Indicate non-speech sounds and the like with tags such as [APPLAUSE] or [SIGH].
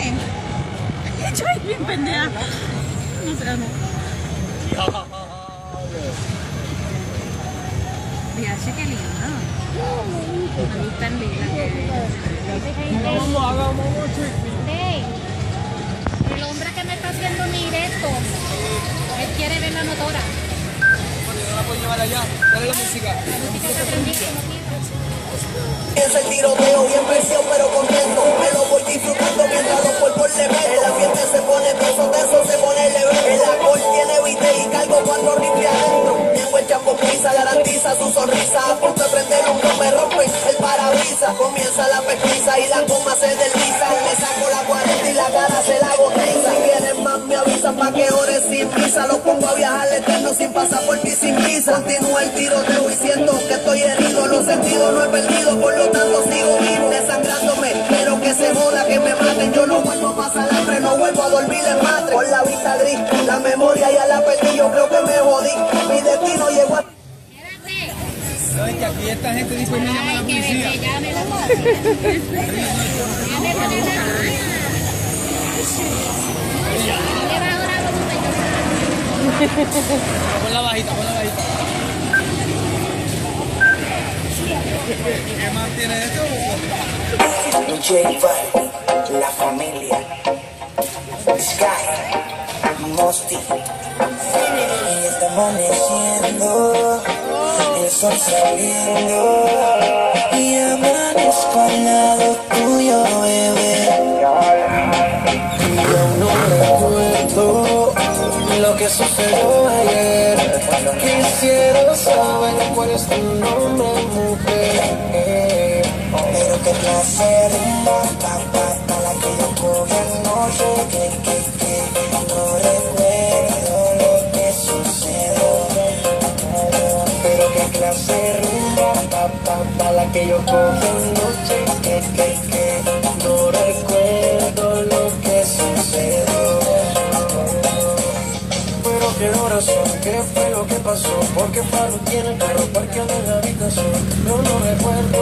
Ay, yo bien pendeja. No sé, no. Mira, qué lindo. Me gusta el lila que Vamos, hagamos. Hey, el hombre que me está haciendo un directo, él quiere ver la motora. No la puedo llevar allá. Dale la música. La música no quita. Es el tiroteo Pisa, garantiza su sonrisa A punto de prender me rompe el parabrisas. Comienza la pesquisa y la goma se desliza. Le saco la 40 y la cara se la botiza. Si quieren más me avisan pa' que ores sin visa Lo pongo a viajar eterno sin pasaporte y sin visa Continúa el tiroteo y siento que estoy herido. Los sentidos no he perdido, por lo tanto sigo vivo Desangrándome, pero que se joda, que me maten. Yo no vuelvo a pasar hambre, no vuelvo a dormir en madre. Con la vista gris, la memoria ¿Sabes que aquí esta gente después me llama a la Ay, que policía? me llame la policía. Pon [LAUGHS] la bajita, pon la bajita. ¿Qué más tiene esto? J Balvin, la familia, Sky, Mosti, y está amaneciendo, el saliendo, y amanezco al lado tuyo, bebé. Yo no recuerdo lo que sucedió ayer, quisiera saber cuál es tu nombre, mujer. Pero qué clase de rumba, pa, pa, pa, la que yo cogí anoche, pa, la que yo cogí anoche, que, que, que, no recuerdo lo que sucedió. Pero qué horas son, qué fue lo que pasó, porque Pablo tiene el carro parqueado en la habitación. No recuerdo, que solo